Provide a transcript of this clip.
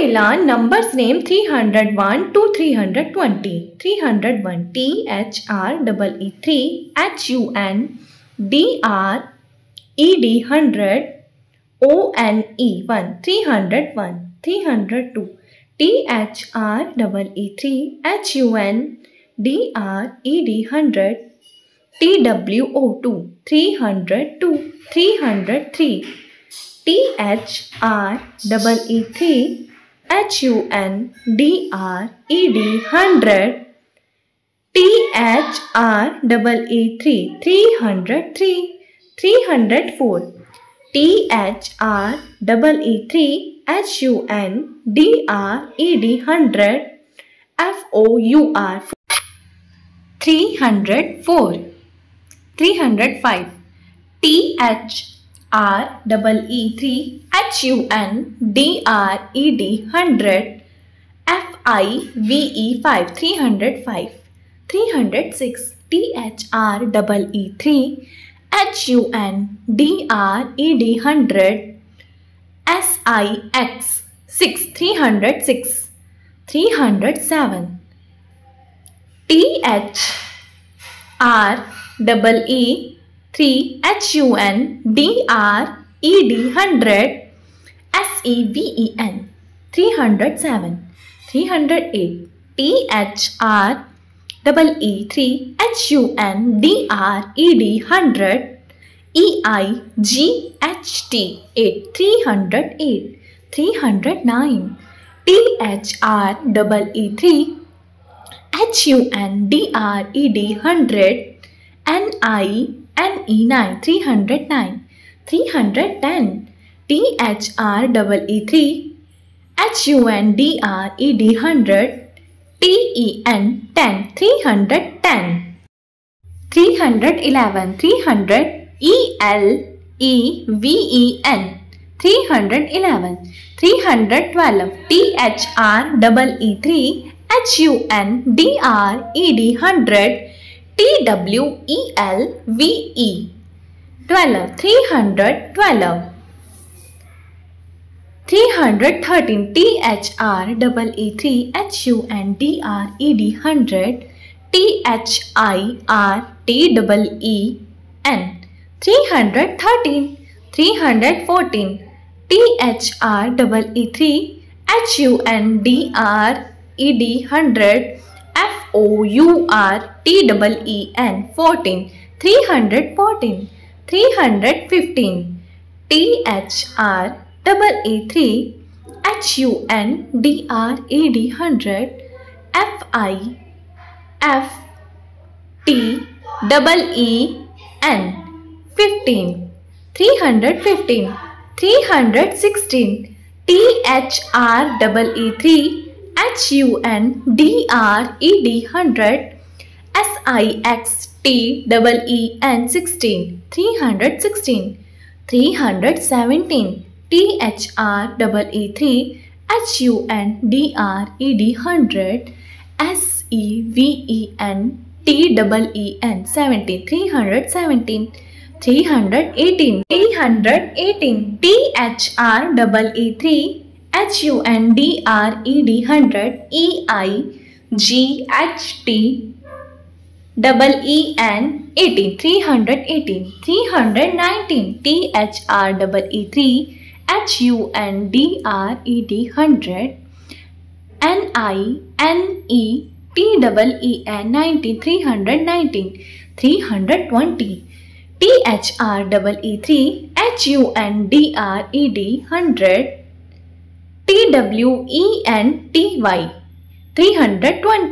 Manila numbers name 301 to 320. 301 T H R E E 3 H U N D R E D 100 O N E 1 301 302 T H R E E 3 H U N D R E D 100 T W O 2 302 303 T H R E 3 H U N D R E D 100 T H R E 3 303 304 T H R E 3 H U N D R E D 100 F O U R 304 305 T H R double E three H U N D R E D hundred F I V E five three hundred five. three hundred six T H R double E three H U N D R E D hundred S I X six three hundred six. three hundred seven. T H R double E 3. H-U-N-D-R-E-D 100 S-E-V-E-N 307 308 T-H-R double E 3 H-U-N-D-R-E-D 100 E-I-G-H-T 8 308 309 T-H-R double E 3 H-U-N-D-R-E-D 100 N-I I N E 9 309 310 T H R double E 3 H U N D R E D 100 T E N 10 310 311 300 E L E V E N 311 312 T H R double E 3 H U N D R E. D 100 T W E L V E 12 312 313 T H R double E 3 H U N D R E D 100 T H I R T double E N. 313 314 T H R double E 3 H U N D R E D 100 F O U R T double E N 14 314 315 T H R double E 3 H U N D R E D 100 F I F T double E N 15 315 316 T H R double E 3 H U N D R E D 100 S I X T double E N 16 316 317 T H R E 3 H U N D R E D 100 S E V E N T E N 70 317 318 318 T H R E 3 H U N D R E D 100 E I G H T double E N 18 318 319 T H R double E 3 H U N D R E D 100 N I N E T double E N 90 319 320 T H R double E 3 H U N D R E D 100 T W E N T Y. 320